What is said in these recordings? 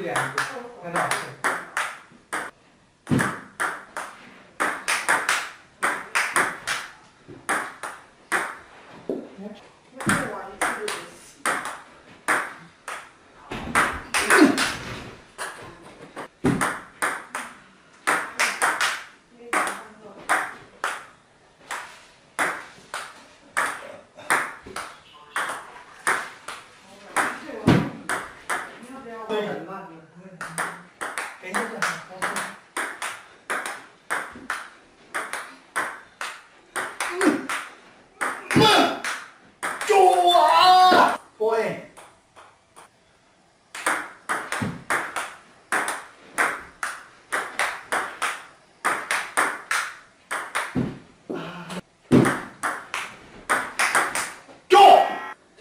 evidente. Grazie. Thank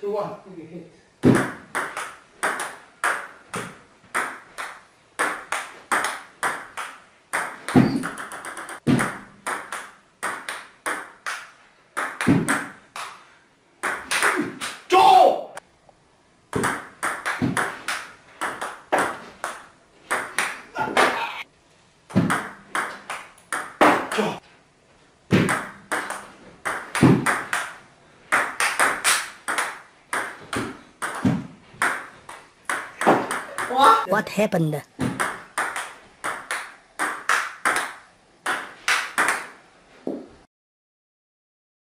들고 와. 여기 헤드. What happened?